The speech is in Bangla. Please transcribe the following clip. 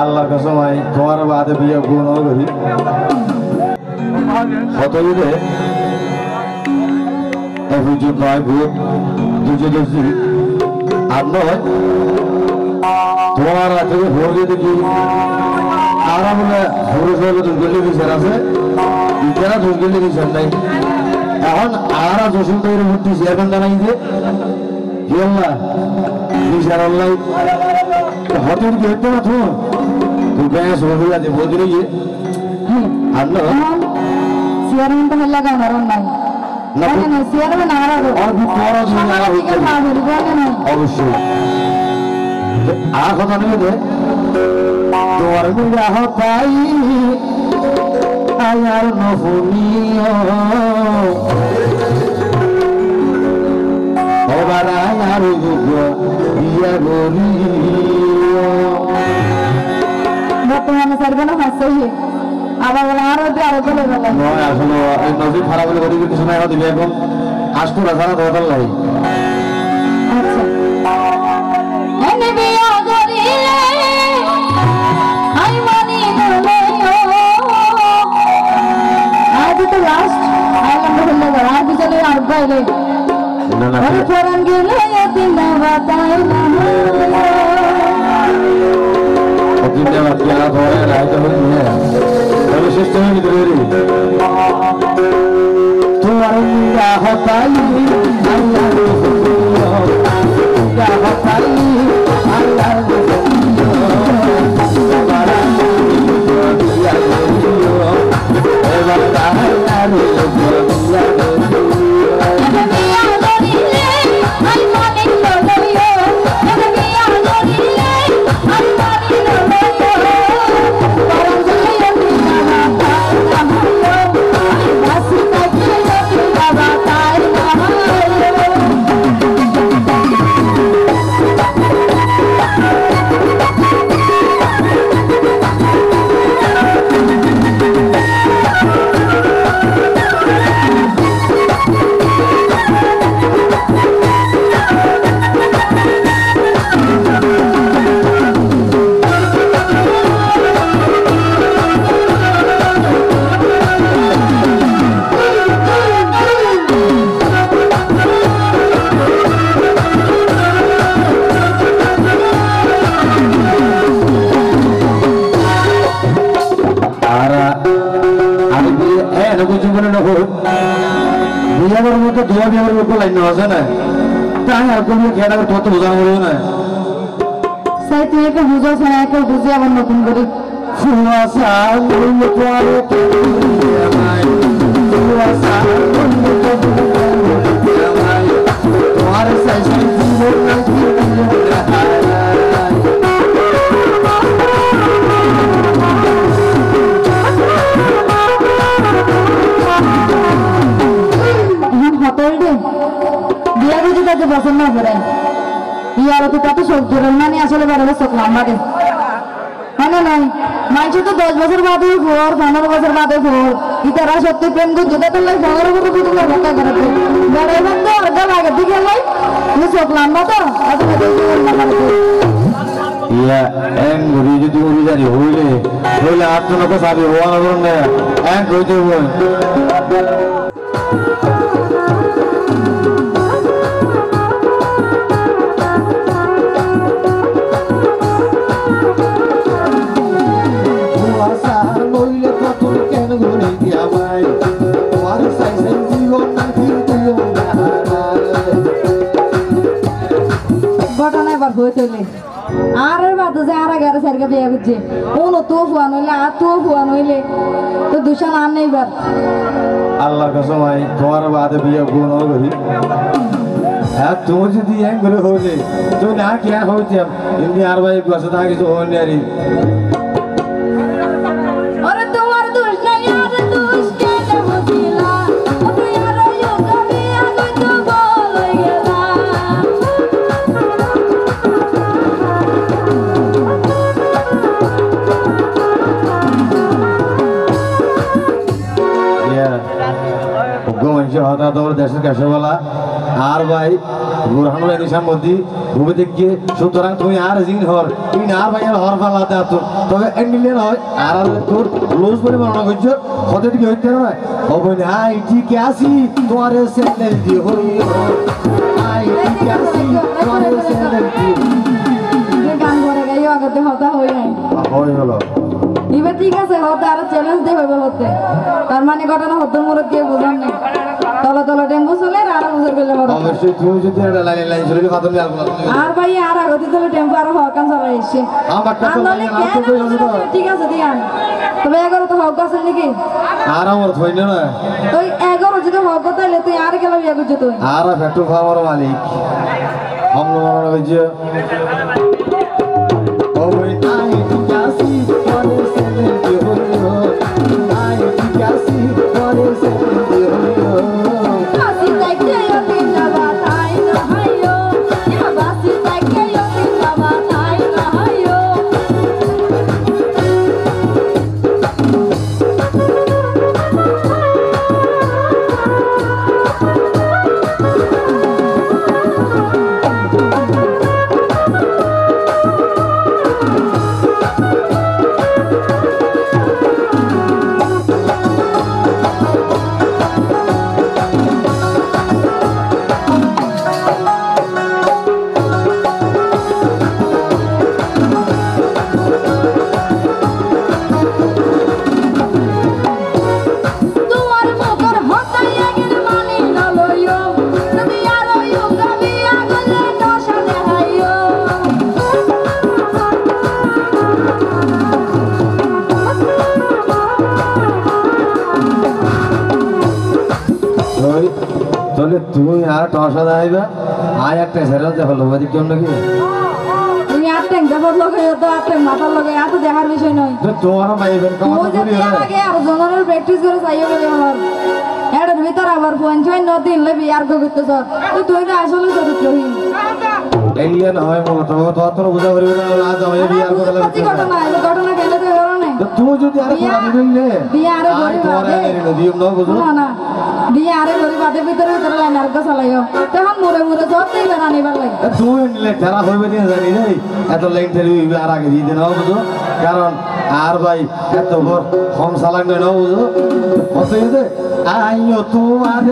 আল্লাহর কসম তোমার বাদে বিয়ে গুণ করি দিলে অভিযোগ নয় ভূত দুজন আর নয়, তোমার থেকে ভোর দিয়ে দেখি আর আমরা ভোর সবাই দুর্গলি বিচার আছে ইতারা দুর্গলি বিচার নাই। এখন আর দোষণ তৈরি মূর্তি চেয়ারম্যান জানাই যে কি আল্লাহ বিচার আল্লাহ কি না তো অল্প পড়াশোনা আর হইতে সাংবাদিকের না। মা বলি বলে না। অবশ্যই। আর কথা নেবে তোমার বিবাহ পাই আয়ার নফুনিও এবার আয়ার যুগ বিয়া গরিও বর্তমানে সার্ভেনা হাসছে আবার বলে আর ওই আরও বলে বলে। নয় আসলে এই খারাপ হলে গরিবের কিছু নাই দিবে এখন। আসকরা ছাড়া দরকার নাই। আচ্ছা। চলে আর বাইরে না না ওরে ফরান গেলে তিন বাতাই না তিনটা বাকি আর ধরে করার মতো লাইন আছে না তাই আর কোনো খেয়াল করে তত বোঝানো করব না সাই তুই একে বুঝো না একে বুঝে আবার নতুন করে ফুয়াশা মূল পরে ফুয়াশা তোমার সাই পছন্দ করে ইয়ার কত শোক জোরেন মানে আসলে চোখ লম্বা দে হ্যাঁ নাই। মাইছে তো দশ বছর বাদে ফোর পনেরো বছর বাদে ফোর ইতারা সত্যি প্রেম যেটা তো লাই পনেরো বছর বুঝে ভক্কা করতে বেড়াইবার তো অর্ধেক আগে দিকে লাই। তুমি চোখ লম্বা তো ইয়া এন ঘুরি যদি অভিযানী হইলে হইলে আটজনকে সাবি হওয়া না করুন না এবার হয়ে চলে। আর বাদ যে আর আগে সারকে বিয়ে করছে। কোন তো ফুয়া নইলে, আর তো ফুয়া নইলে, তো দুশান আর নেই বার আল্লাহর কসম আই তোমার বাদে বিয়ে গুণ করি হ্যাঁ তুমি যদি এক করে হইলে তুমি না কি হইতে এমনি আর ভাই বসে থাকে কিছু হয়নি আর ইয়া গো মানুষ দেশের বলা আর ভাই বুরহানুল নিশাম মধ্যে ভূমি দেখে সুতরাং তুমি আর জিন হর ইন আর ভাই আর হর ফালাতে আতো তবে এন্ডিলেন হয় আর আর তোর লুজ পরে বানানো করছ হতে কি হইতে না। হবে না আই ঠিক আছি তোমার স্যান্ডেল দি হই। আই ঠিক আছি তোমার স্যান্ডেল দি গান করে গাইও আগতে হতা হই নাই। হই হলো। দিবে ঠিক আছে হতে আরও চ্যালেঞ্জ দেবে হতে তার মানে ঘটনা হতে মূলত কে বুঝলাম নাই। তলা তলা ডেঙ্গু চলে আর বুঝে ফেলে অবশ্যই তুমি যদি লাইন লাইন চলে আর ভাই আর আগতে তলে টেম্পো আর হকান চলে ঠিক আছে দিয়ান। তবে এগারো তো হক আছে নাকি? আর আমার থই না। তুই যদি হক তাইলে তুই আর গেলাম এগুজ তুই। আর ফ্যাক্টরি ফার্মার মালিক। আমরা তুমি আর টসা দাইবা? আয় একটা সেরা যে হলো বাদি কেমন নাকি তুমি আর দেবার তো আর ট্যাঙ্ক মাথার লগে এত দেখার বিষয় নয় তো তোমার মাইবেন কামাত করি আগে আর জনের প্র্যাকটিস করে চাইও আমার। ভিতর আবার লে বিয়ার তো তুই তো আসলে চরিত্রহীন এলিয়ান হয় মত তো তো বুঝা পারবে না আজ আমি বিয়ার করে ঘটনা ঘটনা কেন তো এরো নাই। তো তুমি যদি আর দিবেন নে গরিব না না। বিয়ে আরে গরিব বাদের ভিতরে ভিতরে লাইন আর চালাইও। তখন মুড়ে মুড়ে সত্যি বেড়া নিবার লাগে। তুমি নিলে ঠেলা হইবে দিয়ে জানি রে। এত লাইন ঠেলি হইবে আর আগে দিয়ে দেন বুঝো কারণ আর ভাই, এত বড় কম সালান দেন বুঝো কত হইছে আইও তোমার